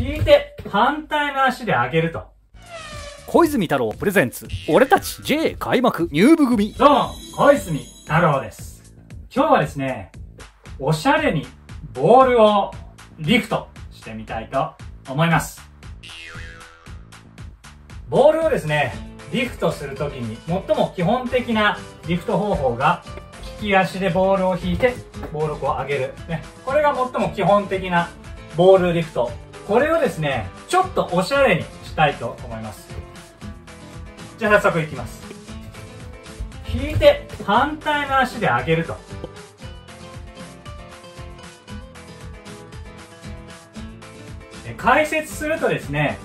引いて反対の足で上げると。小泉太郎プレゼンツ俺たち J 開幕入部組どうも、小泉太郎です。今日はですね、おしゃれにボールをリフトしてみたいと思います。ボールをですね、リフトするときに最も基本的なリフト方法が利き足でボールを引いてボールをこう上げる。ね、これが最も基本的なボールリフト。これをですね、ちょっとおしゃれにしたいと思います。じゃあ早速いきます。引いて反対の足で上げると。解説するとですね、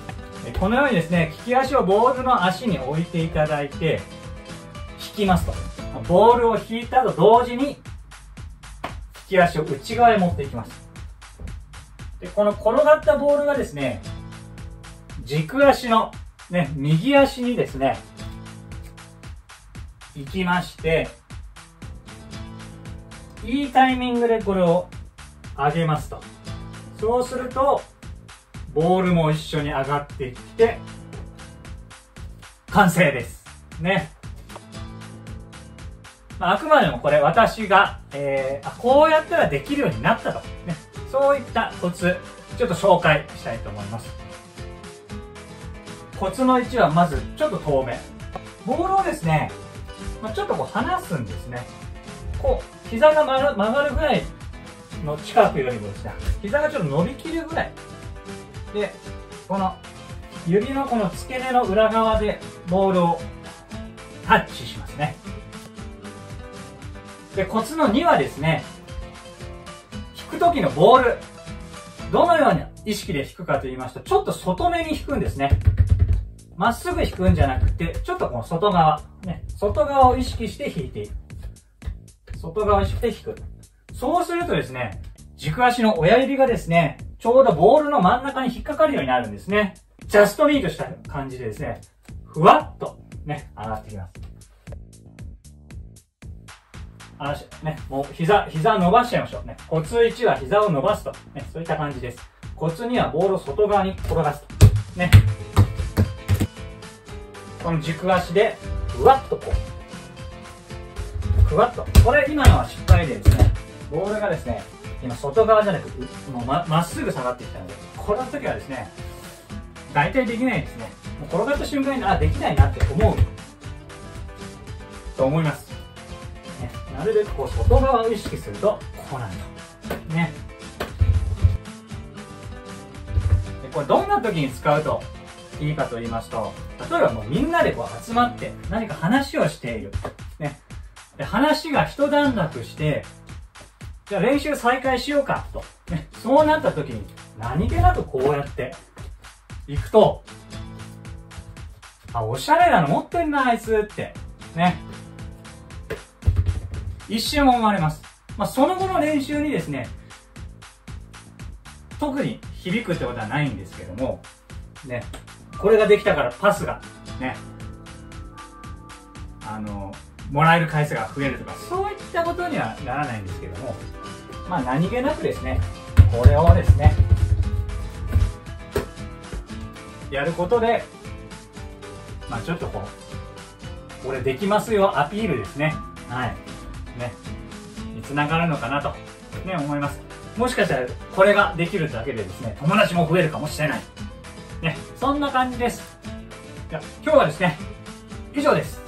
このようにですね、利き足をボールの足に置いていただいて、引きますと。ボールを引いたと同時に、利き足を内側へ持っていきます。で、この転がったボールがですね、軸足の、ね、右足にですね、行きまして、いいタイミングでこれを上げますと。そうすると、ボールも一緒に上がってきて、完成です。ね。まあ、あくまでもこれ私が、えー、あこうやったらできるようになったと。ね。そういったコツ、ちょっと紹介したいと思います。コツの1はまず、ちょっと遠め。ボールをですね、ま、ちょっとこう離すんですね。こう、膝が曲がる曲がるぐらいの近くよりもですね、膝がちょっと伸びきるぐらい。で、この指のこの付け根の裏側でボールをタッチしますね。で、コツの2はですね、時のボール、どのように意識で引くかと言いますと、ちょっと外目に引くんですね。まっすぐ引くんじゃなくて、ちょっとこの外側、ね、外側を意識して引いていく。外側を意識して引く。そうするとですね、軸足の親指がですね、ちょうどボールの真ん中に引っかかるようになるんですね。ジャストミートした感じでですね、ふわっとね、上がってきます。足、ね、もう膝、膝伸ばしちゃいましょう。ね、コツ1は膝を伸ばすと。ね、そういった感じです。コツ2はボールを外側に転がすと。ね。この軸足で、ふわっとこう。ふわっと。これ今のは失敗でですね、ボールがですね、今外側じゃなくもうまっすぐ下がってきたので、この時はですね、大体できないですね。転がった瞬間に、あ、できないなって思う。と思います。なるべくこう外側を意識すると、こうなると。ね。でこれどんな時に使うといいかと言いますと、例えばもうみんなでこう集まって何か話をしている。ね。で話が一段落して、じゃあ練習再開しようかと。ね、そうなった時に何気なくこうやって行くと、あ、おしゃれなの持ってんな、あいつって。ね。一瞬思われます。まあ、その後の練習にですね、特に響くってことはないんですけども、ね、これができたからパスが、ね、あの、もらえる回数が増えるとか、そういったことにはならないんですけども、まあ何気なくですね、これをですね、やることで、まあちょっとこう、俺できますよアピールですね。はい。ね。につながるのかなと、ね、思います。もしかしたら、これができるだけでですね、友達も増えるかもしれない。ね、そんな感じです。じゃ今日はですね、以上です。